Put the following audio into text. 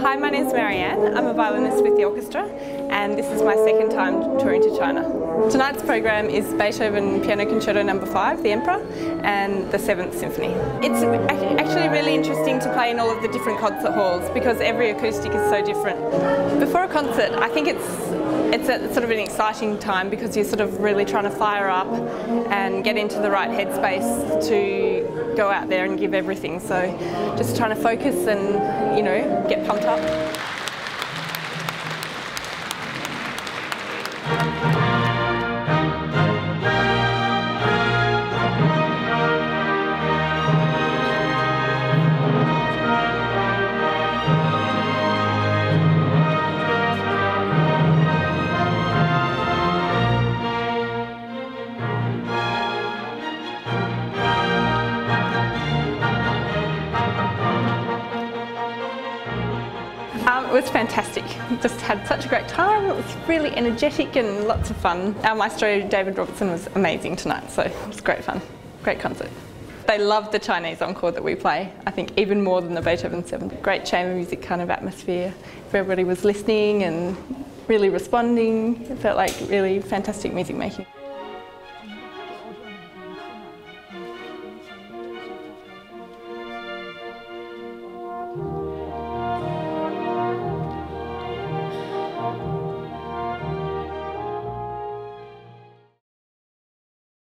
Hi, my name is Marianne. I'm a violinist with the orchestra and this is my second time touring to China. Tonight's program is Beethoven Piano Concerto No. 5, The Emperor, and the 7th Symphony. It's actually really interesting to play in all of the different concert halls because every acoustic is so different. Before a concert, I think it's it's a, sort of an exciting time because you're sort of really trying to fire up and get into the right headspace to go out there and give everything. So just trying to focus and, you know, get pumped up. Um, it was fantastic. Just had such a great time. It was really energetic and lots of fun. Our maestro David Robertson was amazing tonight, so it was great fun. Great concert. They loved the Chinese encore that we play, I think even more than the Beethoven 7. Great chamber music kind of atmosphere. Everybody was listening and really responding. It felt like really fantastic music making.